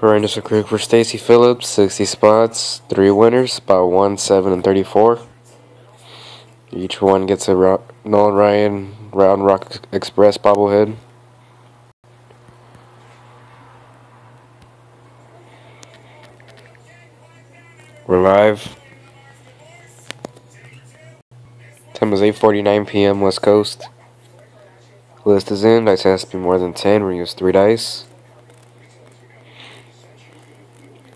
Randall Creek for Stacy Phillips, 60 spots, 3 winners, spot 1, 7, and 34. Each one gets a Ro- Nolan Ryan Round Rock Express bobblehead. We're live. Time is 8:49 p.m. West Coast. List is in. Dice has to be more than 10. We're going to use three dice.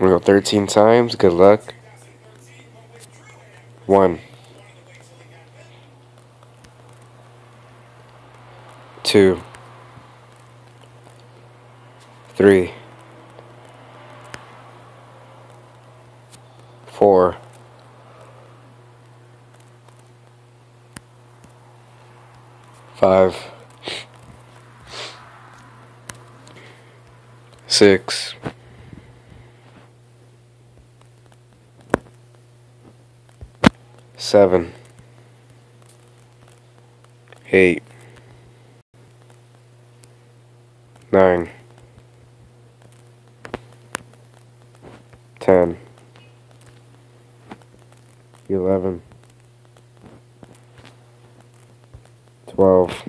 We go 13 times. Good luck. One. Two. Three. Four. Five. Six. Seven. Eight. Nine. Ten. Eleven. Twelve.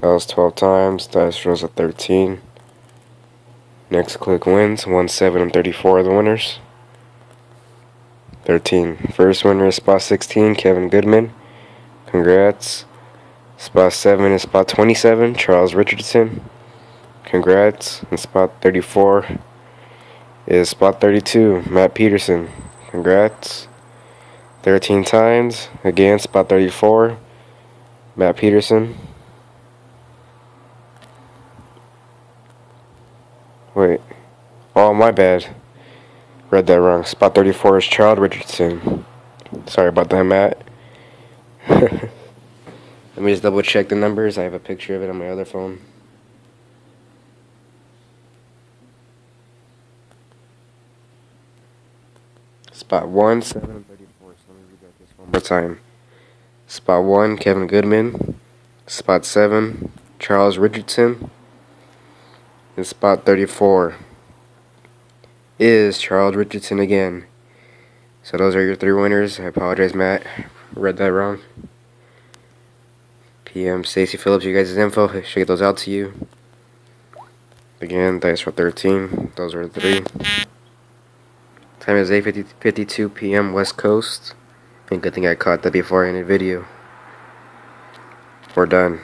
That was 12 times. Dice rolls at 13. Next click wins. 1, 7, and 34 are the winners. 13. First winner is spot 16, Kevin Goodman. Congrats. Spot 7 is spot 27, Charles Richardson. Congrats. And spot 34 is spot 32, Matt Peterson. Congrats. 13 times. Again, spot 34, Matt Peterson. Wait. Oh, my bad. Read that wrong. Spot 34 is Charles Richardson. Sorry about that, Matt. Let me just double check the numbers. I have a picture of it on my other phone. Spot 1, 7, 34. So let me read that this one more time. Spot 1, Kevin Goodman. Spot 7, Charles Richardson. And spot 34 is Charles Richardson again. So those are your three winners. I apologize, Matt. Read that wrong. PM Stacy Phillips, you guys' info. Should get those out to you. Again, dice for 13. Those are the three. Time is 8.52 p.m. West Coast. And good thing I caught that before I ended video. We're done.